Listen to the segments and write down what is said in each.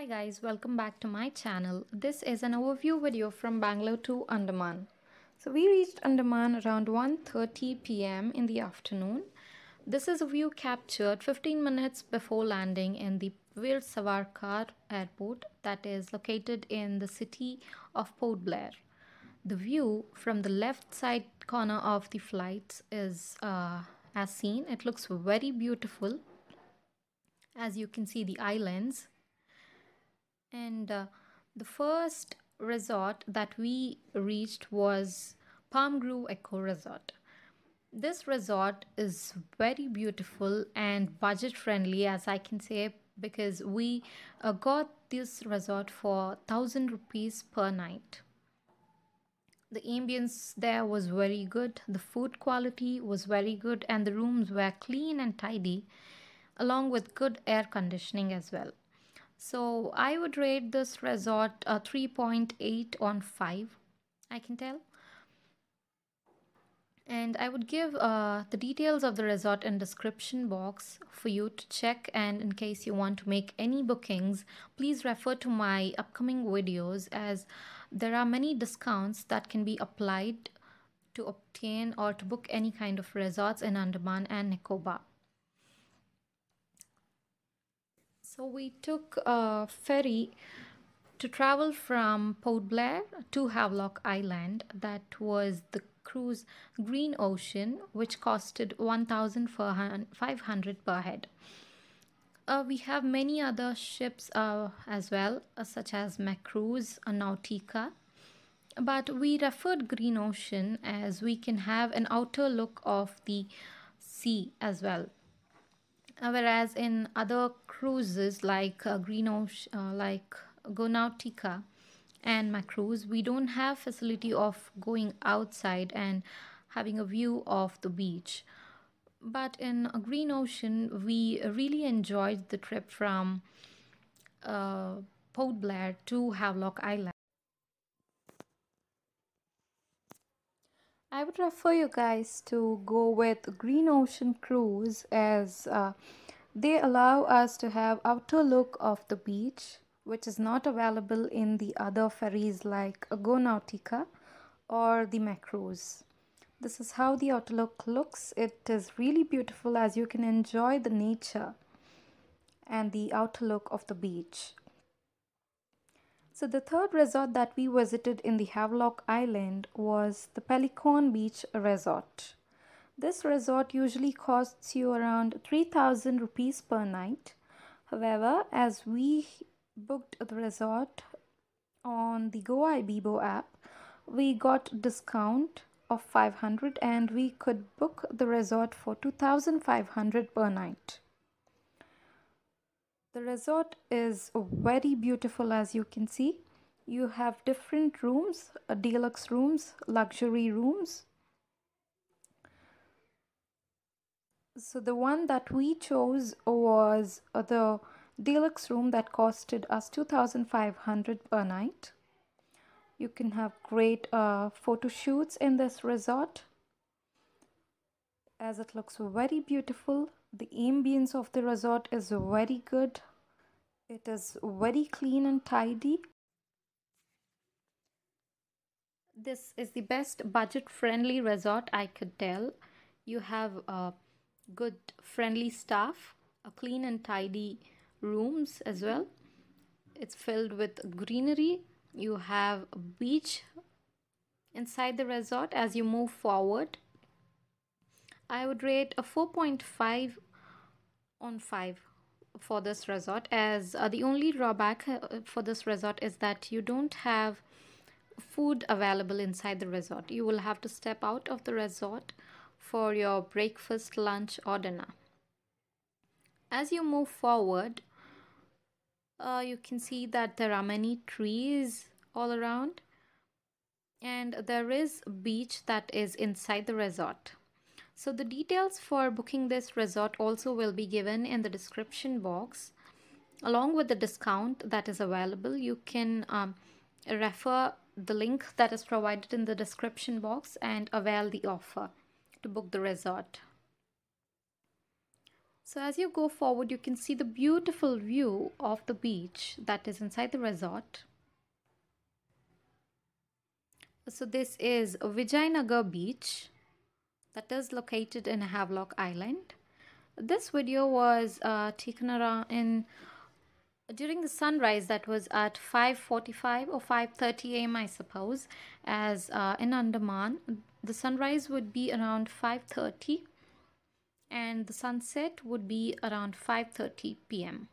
Hi guys, welcome back to my channel. This is an overview video from Bangalore to Andaman. So we reached Andaman around 1:30 p.m. in the afternoon. This is a view captured 15 minutes before landing in the Veer Savarkar airport that is located in the city of Port Blair. The view from the left side corner of the flights is uh, as seen. It looks very beautiful as you can see the islands and uh, the first resort that we reached was Palm Grove Eco Resort. This resort is very beautiful and budget friendly, as I can say, because we uh, got this resort for 1000 rupees per night. The ambience there was very good, the food quality was very good, and the rooms were clean and tidy, along with good air conditioning as well. So I would rate this resort a 3.8 on 5, I can tell. And I would give uh, the details of the resort in description box for you to check and in case you want to make any bookings, please refer to my upcoming videos as there are many discounts that can be applied to obtain or to book any kind of resorts in Andaman and Nicobar. So we took a ferry to travel from Port Blair to Havelock Island. That was the cruise Green Ocean, which costed 1,500 per head. Uh, we have many other ships uh, as well, uh, such as Makruzz, and Nautika. But we referred Green Ocean as we can have an outer look of the sea as well. Uh, whereas in other cruises like uh, Green Ocean, uh, like Go Nautika and Makruzz, we don't have facility of going outside and having a view of the beach. But in Green Ocean, we really enjoyed the trip from uh, Port Blair to Havelock Island. I would refer you guys to go with Green Ocean Cruise as uh, they allow us to have outer look of the beach which is not available in the other ferries like Go Nautika or the Makruzz. This is how the outer look looks. It is really beautiful as you can enjoy the nature and the outer look of the beach. So the third resort that we visited in the Havelock Island was the Pellicon Beach Resort. This resort usually costs you around 3000 rupees per night. However, as we booked the resort on the GoIbibo app, we got discount of 500 and we could book the resort for 2500 per night. The resort is very beautiful as you can see. You have different rooms, uh, deluxe rooms, luxury rooms. So the one that we chose was uh, the deluxe room that costed us 2500 per night. You can have great uh, photo shoots in this resort as it looks very beautiful the ambience of the resort is very good. It is very clean and tidy. This is the best budget friendly resort i could tell. You have a good friendly staff a clean and tidy rooms as well. It's filled with greenery. You have a beach inside the resort as you move forward I would rate a 4.5 on 5 for this resort as uh, the only drawback uh, for this resort is that you don't have food available inside the resort. You will have to step out of the resort for your breakfast, lunch or dinner. As you move forward, uh, you can see that there are many trees all around and there is a beach that is inside the resort. So the details for booking this resort also will be given in the description box along with the discount that is available. You can um, refer the link that is provided in the description box and avail the offer to book the resort. So as you go forward, you can see the beautiful view of the beach that is inside the resort. So this is Vijayanagar Beach that is located in Havelock Island. This video was uh, taken around in during the sunrise that was at 5.45 or 5.30 am I suppose as uh, in Andaman the sunrise would be around 5.30 and the sunset would be around 5.30 p.m.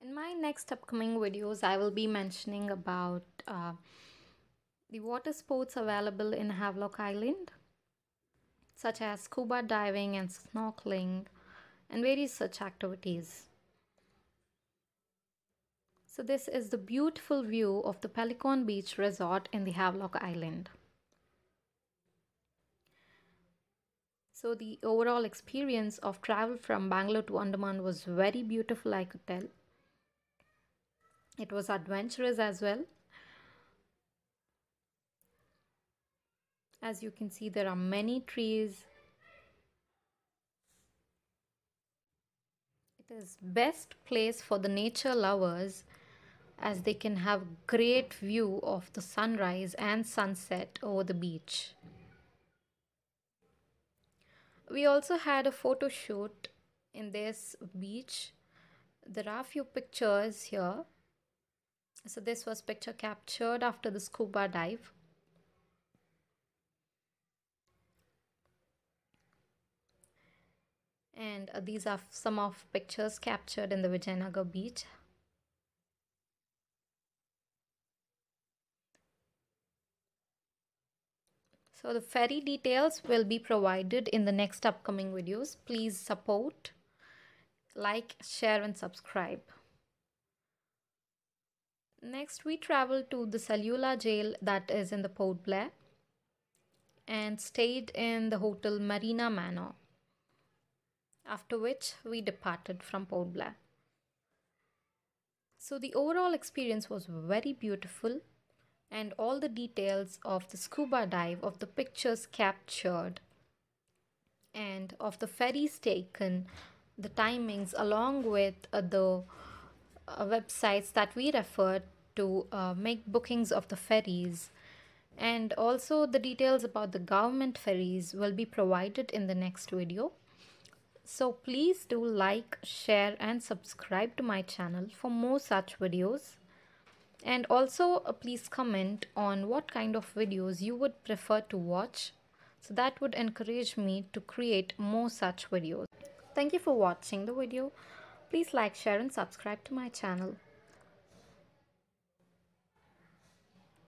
In my next upcoming videos, I will be mentioning about uh, the water sports available in Havelock Island, such as scuba diving and snorkeling, and various such activities. So this is the beautiful view of the Pellicon Beach Resort in the Havelock Island. So the overall experience of travel from Bangalore to Andaman was very beautiful, I could tell. It was adventurous as well. As you can see, there are many trees. It is best place for the nature lovers as they can have great view of the sunrise and sunset over the beach. We also had a photo shoot in this beach. There are a few pictures here. So this was picture captured after the scuba dive. And uh, these are some of pictures captured in the Vijayanagar beach. So the ferry details will be provided in the next upcoming videos. Please support, like, share and subscribe. Next we travel to the Cellular jail that is in the Port Blair and stayed in the hotel Marina Manor. After which we departed from Port Blair. So the overall experience was very beautiful and all the details of the scuba dive, of the pictures captured, and of the ferries taken, the timings, along with uh, the uh, websites that we referred to uh, make bookings of the ferries. And also, the details about the government ferries will be provided in the next video. So, please do like, share, and subscribe to my channel for more such videos. And also uh, please comment on what kind of videos you would prefer to watch. So that would encourage me to create more such videos. Thank you for watching the video. Please like share and subscribe to my channel